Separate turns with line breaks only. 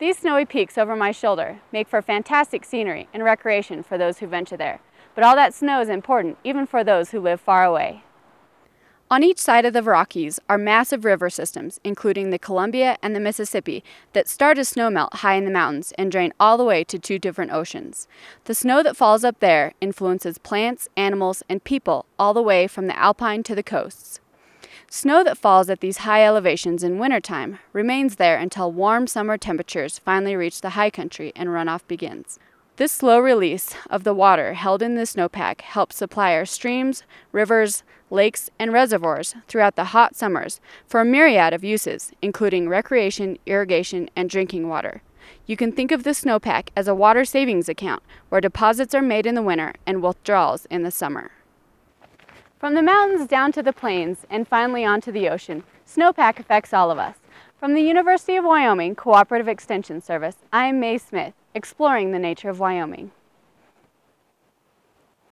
These snowy peaks over my shoulder make for fantastic scenery and recreation for those who venture there. But all that snow is important even for those who live far away. On each side of the Rockies are massive river systems, including the Columbia and the Mississippi, that start as snowmelt high in the mountains and drain all the way to two different oceans. The snow that falls up there influences plants, animals, and people all the way from the alpine to the coasts. Snow that falls at these high elevations in wintertime remains there until warm summer temperatures finally reach the high country and runoff begins. This slow release of the water held in the snowpack helps supply our streams, rivers, lakes, and reservoirs throughout the hot summers for a myriad of uses, including recreation, irrigation, and drinking water. You can think of the snowpack as a water savings account where deposits are made in the winter and withdrawals in the summer. From the mountains down to the plains and finally onto the ocean, snowpack affects all of us. From the University of Wyoming Cooperative Extension Service, I'm Mae Smith, exploring the nature of Wyoming.